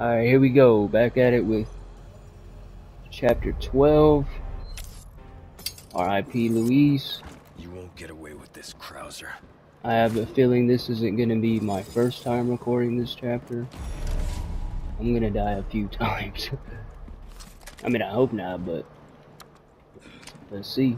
Alright, here we go. Back at it with chapter 12. R.I.P. Luis. You won't get away with this, Krauser. I have a feeling this isn't going to be my first time recording this chapter. I'm going to die a few times. I mean, I hope not, but let's see.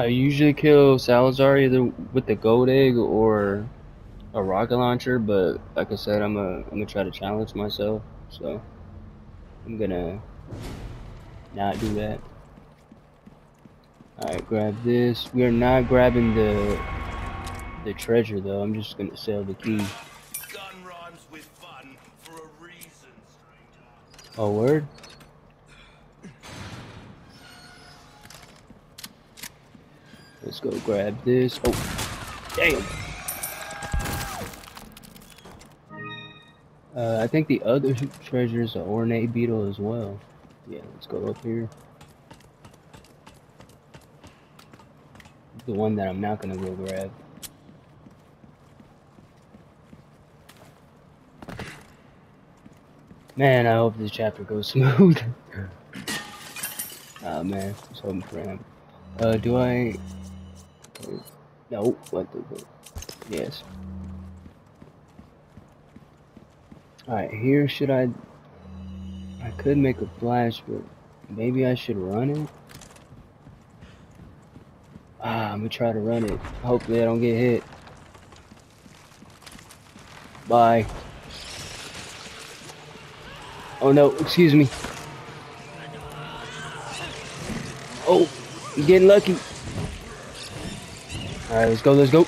I usually kill Salazar either with the gold egg or a rocket launcher, but like I said, I'm a, I'm gonna try to challenge myself, so I'm gonna not do that. Alright, grab this. We are not grabbing the the treasure though. I'm just gonna sell the key. Gun rhymes Let's go grab this. Oh, damn. Uh, I think the other treasure is an ornate beetle as well. Yeah, let's go up here. The one that I'm not gonna go grab. Man, I hope this chapter goes smooth. oh man, was hoping for him. Uh, do I? No, what the? Yes. Alright, here should I... I could make a flash, but maybe I should run it? Ah, I'm gonna try to run it. Hopefully I don't get hit. Bye. Oh no, excuse me. Oh, I'm getting lucky. Alright, let's go, let's go.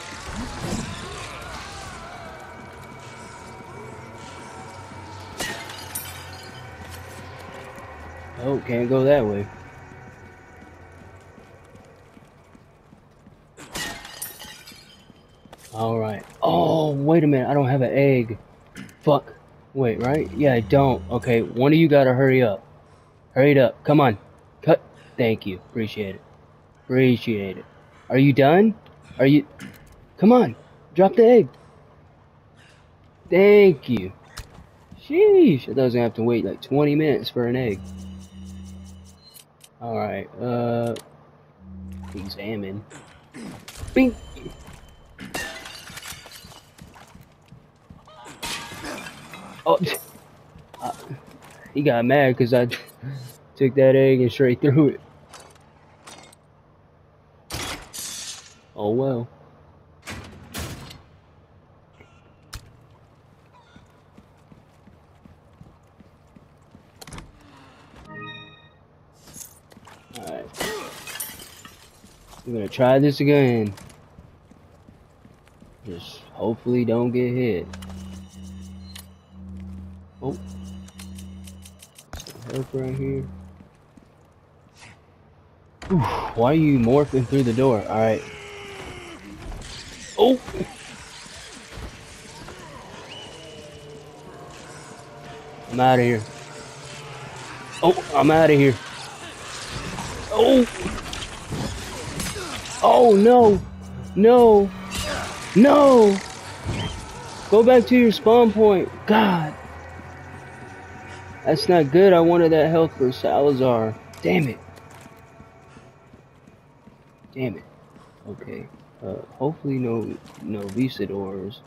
Oh, can't go that way. Alright. Oh, wait a minute. I don't have an egg. Fuck. Wait, right? Yeah, I don't. Okay, one of you gotta hurry up. Hurry up. Come on. Cut. Thank you. Appreciate it. Appreciate it. Are you done? Are you... Come on. Drop the egg. Thank you. Sheesh. I gonna have to wait like 20 minutes for an egg. Alright, uh... Examine. Bing! Oh, uh, he got mad because I took that egg and straight through it. Oh well. We're gonna try this again. Just hopefully don't get hit. Oh. Help right here. Ooh, why are you morphing through the door? Alright. Oh! I'm out of here. Oh, I'm out of here. Oh! Oh no! No! No! Go back to your spawn point. God. That's not good. I wanted that health for Salazar. Damn it. Damn it. Okay. Uh, hopefully no no Visadors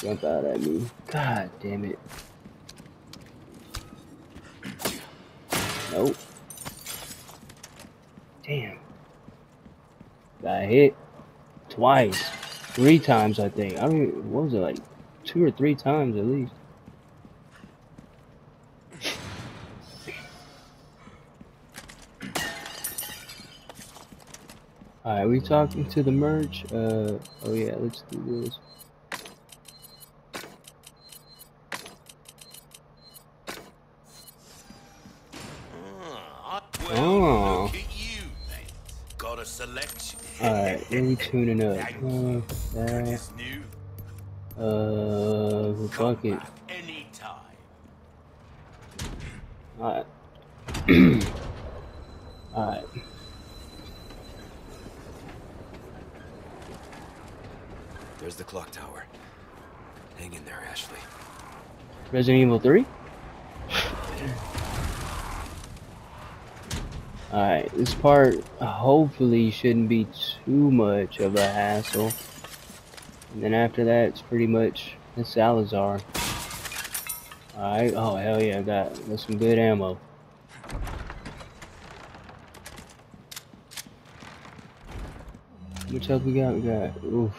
jump out at me. God damn it. Nope. Damn. Got hit twice. Three times, I think. I don't what was it, like two or three times at least. Alright, we talking to the merch? Uh, oh yeah, let's do this. Ah, Oh. look at you, mate. Got a selection. Alright, what are we tuning up? Uh, that. Uh, fuck it. Back anytime. Alright. Alright. There's the clock tower. Hang in there, Ashley. Resident Evil 3? Alright, this part hopefully shouldn't be too much of a hassle. And then after that, it's pretty much the Salazar. Alright, oh hell yeah, I got, some good ammo. How much health we got? We got, oof.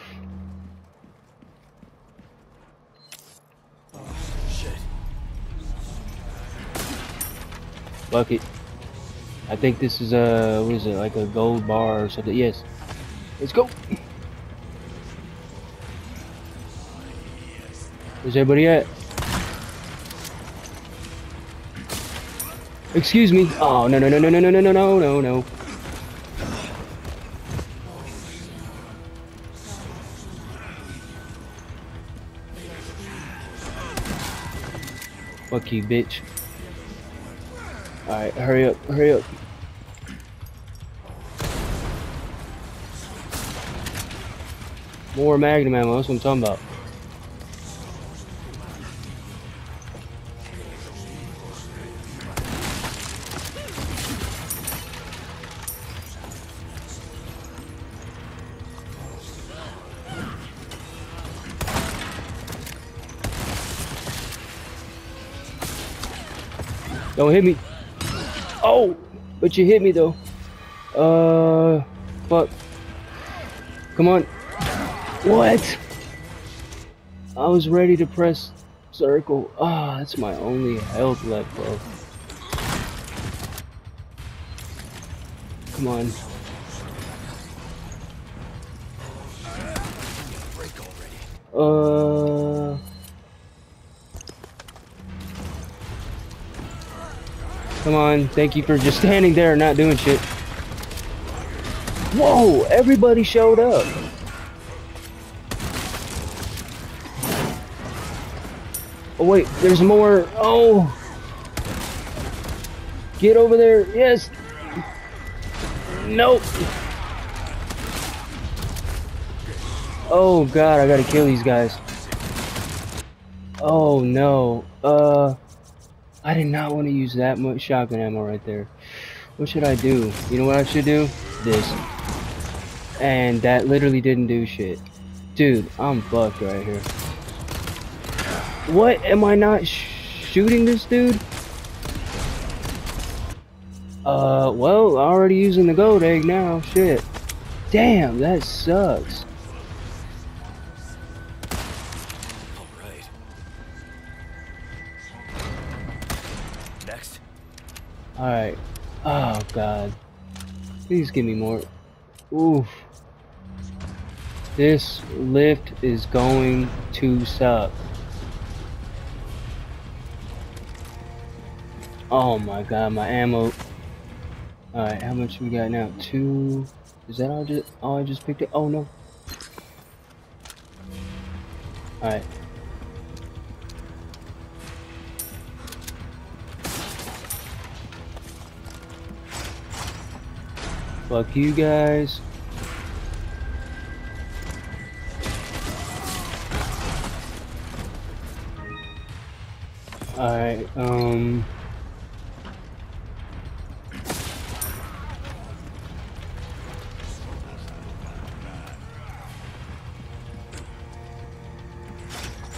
Bucket. I think this is a, what is it, like a gold bar or something. Yes. Let's go. Where's everybody at? Excuse me. Oh, no, no, no, no, no, no, no, no, no, no, no. Fuck you, bitch. Alright, hurry up, hurry up. More magnum ammo, that's what I'm talking about. Don't hit me. Oh, but you hit me though. Uh, fuck. Come on. What? I was ready to press circle. Ah, that's my only health left, bro. Come on. Uh. Come on, thank you for just standing there and not doing shit. Whoa, everybody showed up. Oh wait, there's more. Oh. Get over there. Yes. Nope. Oh god, I gotta kill these guys. Oh no. Uh, I did not want to use that much shotgun ammo right there. What should I do? You know what I should do? This. And that literally didn't do shit. Dude, I'm fucked right here. What? Am I not sh shooting this dude? Uh, well, already using the gold egg now. Shit. Damn, that sucks. Alright. Oh, God. Please give me more. Oof. This lift is going to suck. Oh my god, my ammo. Alright, how much we got now? Two. Is that all, just, all I just picked it? Oh no. Alright. Fuck you guys. Alright, um...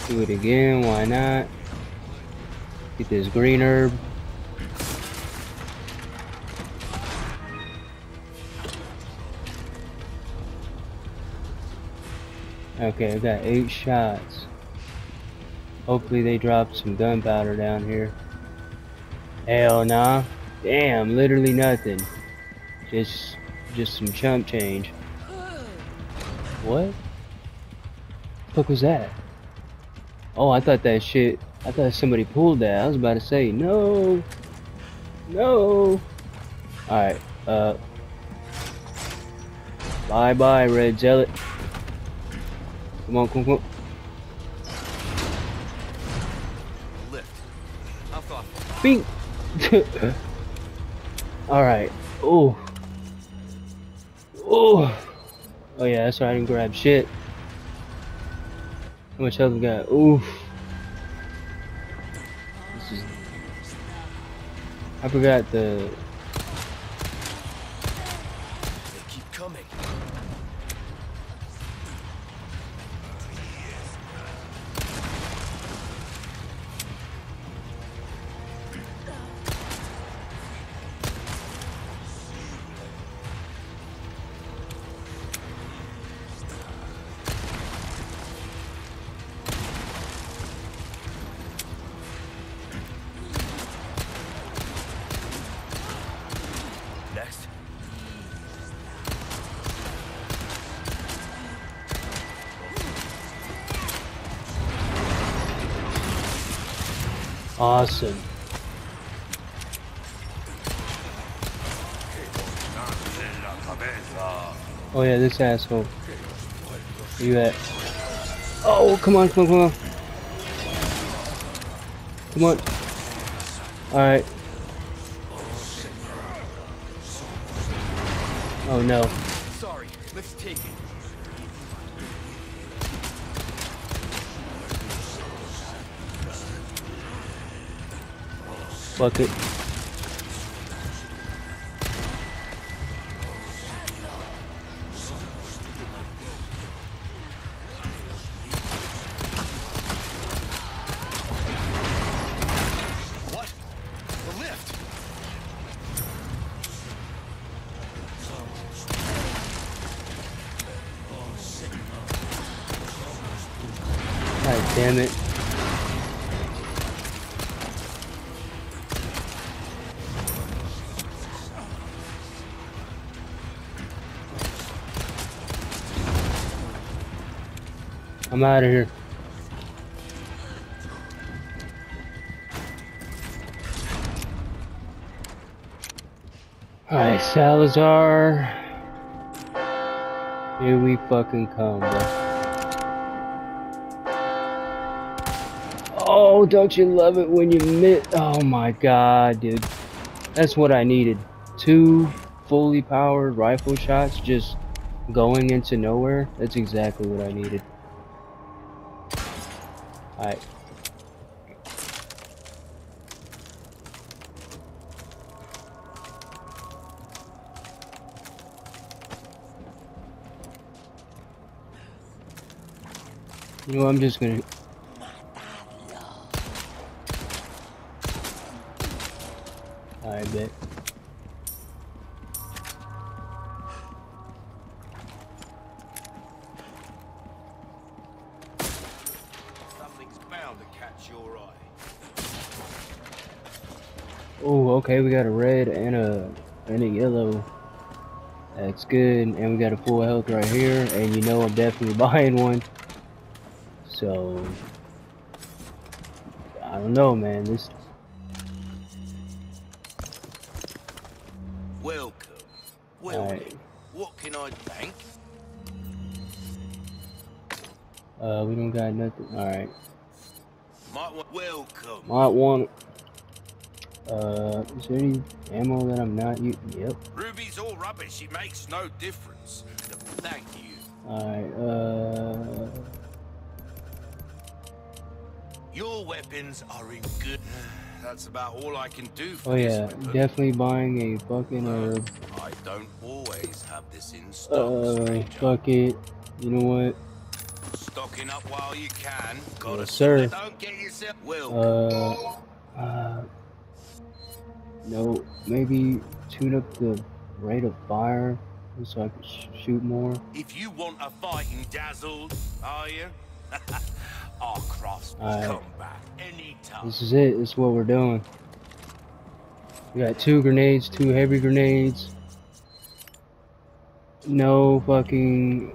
Do it again, why not? Get this green herb. Okay, I got eight shots. Hopefully they dropped some gunpowder down here. Hell nah. Damn, literally nothing. Just just some chump change. What? The fuck was that? Oh, I thought that shit. I thought somebody pulled that. I was about to say, no. No. Alright, uh. Bye bye, Red Zealot. Come on, come on. Lift. How thoughtful. Bing! Alright. Oh. Oh. Oh yeah, that's why I didn't grab shit. How much health we got? Oof. This is... I forgot the... They keep coming. Awesome. Oh yeah, this asshole. Where you at? Oh, come on, come on, come on. Come on. Alright. Oh no. Fuck it. What? The lift! God damn it. I'm out of here. Alright, Salazar. Here we fucking come, bro. Oh, don't you love it when you miss? Oh my god, dude. That's what I needed. Two fully powered rifle shots just going into nowhere. That's exactly what I needed. Alright. You know, I'm just gonna I bet. Okay, we got a red and a and a yellow. That's good, and we got a full health right here, and you know I'm definitely buying one. So I don't know, man. This Welcome. Welcome. Then, what can I thank? uh, we don't got nothing. All right, Might want welcome. might want. Uh, is there any ammo that I'm not using? Yep. Ruby's all rubbish. It makes no difference. Thank you. All right. Uh, Your weapons are in good. That's about all I can do for oh yeah, definitely buying a fucking herb. I don't always have this in stock, Uh, stranger. fuck it. You know what? Stocking up while you can. Gotta Yes, sir. Don't get yourself well. Uh, uh, no, maybe tune up the rate of fire so I can sh shoot more. if you want a fighting dazzle, are you? Our crafts will Alright. come back anytime. This is it. This is what we're doing. We got two grenades, two heavy grenades. No fucking.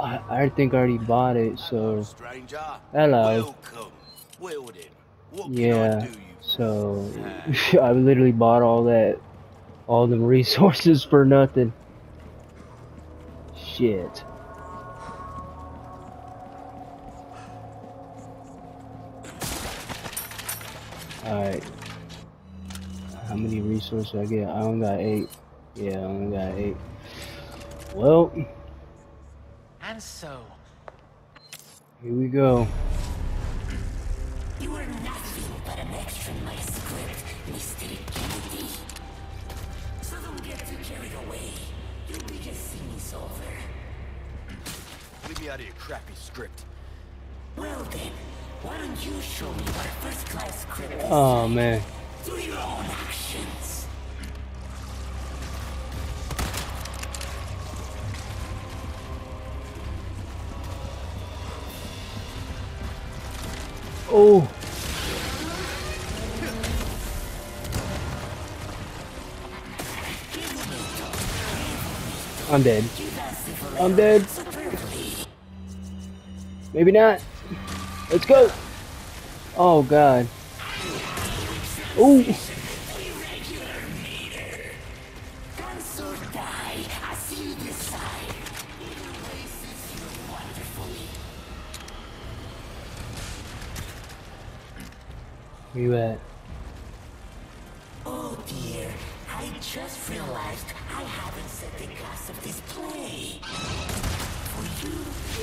I, I think I already bought it, so. Stranger. Hello. Welcome. Then, what can Yeah, I do you? So. I literally bought all that. All them resources for nothing. Shit. Alright. How many resources I get? I only got eight. Yeah, I only got eight. Well. And so. Here we go. But an extra in my script, Mr. Kennedy. So don't get too carried away. Your biggest scene is over. Leave me out of your crappy script. Well then, why don't you show me what a first-class script is? Oh man. Do your own actions. Oh. I'm dead. I'm dead. Maybe not. Let's go. Oh god. Ooh.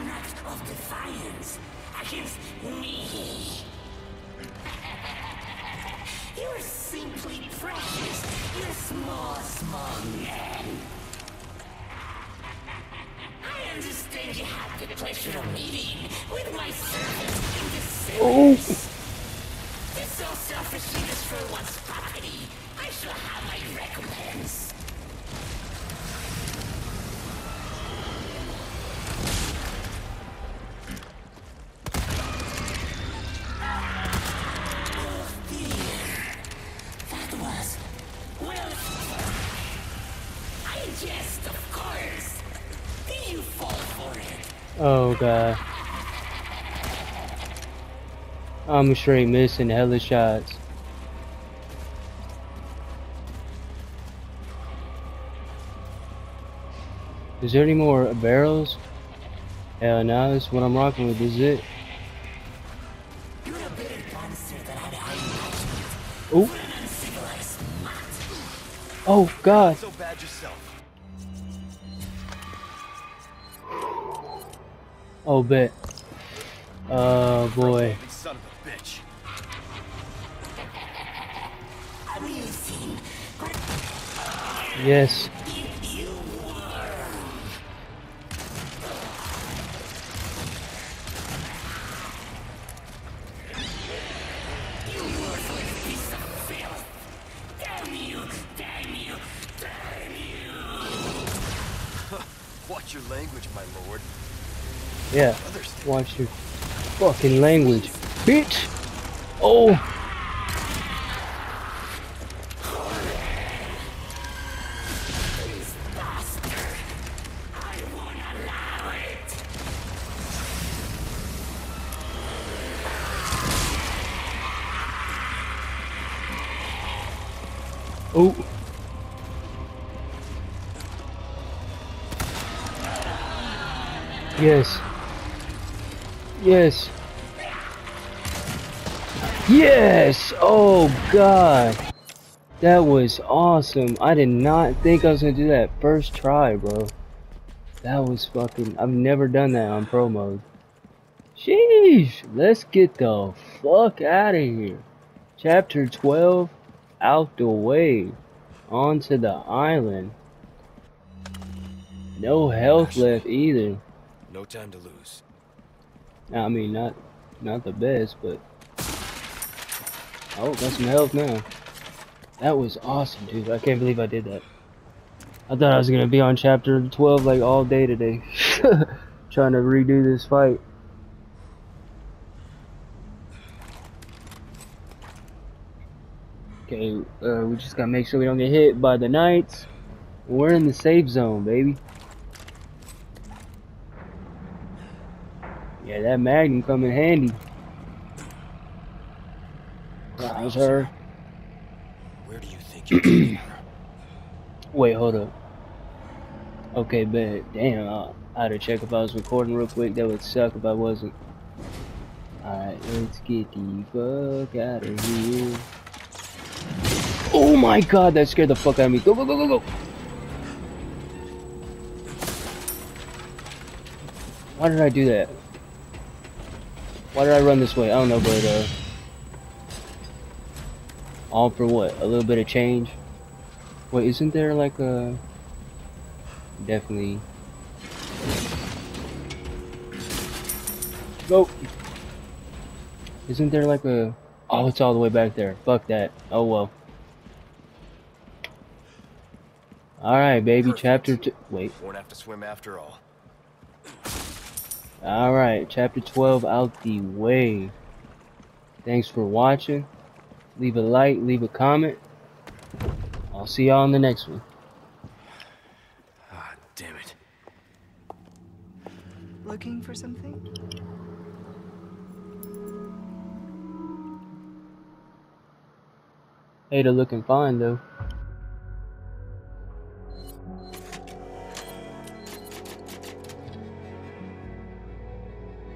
an act of defiance against me? You're simply precious, you small, small man. I understand you had the pleasure of meeting with my servant in the Oh. service. It's so selfishness for one's property. I shall have my Jest, of course. Did you fall for it? Oh god. I'm straight missing hella shots. Is there any more barrels? Hell no, this is what I'm rocking with, this is it. You're a better dancer than I'd imagined. Oh, An uncivilized mutt. oh god. So Oh, bet. Oh boy. Yes. Watch your fucking language. Bitch! Oh! Oh! Yes. Yes. Yes! Oh god! That was awesome. I did not think I was gonna do that first try, bro. That was fucking. I've never done that on pro mode. Sheesh! Let's get the fuck out of here. Chapter 12 out the way. Onto the island. No health left either. No time to lose. I mean, not not the best, but oh, got some health now. That was awesome, dude. I can't believe I did that. I thought I was gonna be on chapter 12 like all day today. Trying to redo this fight. Okay, uh, we just gotta make sure we don't get hit by the knights. We're in the safe zone, baby. Yeah, that magnum come in handy. That was her. Where do you think you're? Wait, hold up. Okay, bet. Damn, I, I had to check if I was recording real quick. That would suck if I wasn't. Alright, let's get the fuck out of here. Oh my god, that scared the fuck out of me. Go, go, go, go, go! Why did I do that? Why did I run this way? I don't know, but, uh... All for what? A little bit of change? Wait, isn't there like a... Definitely... Go! Isn't there like a... Oh, it's all the way back there. Fuck that. Oh well. Alright, baby. Perfect. Chapter two. Wait. Won't have to swim after all. Alright, chapter 12 out the way. Thanks for watching. Leave a like, leave a comment. I'll see y'all in the next one. Ah, damn it. Looking for something? Ada looking fine though.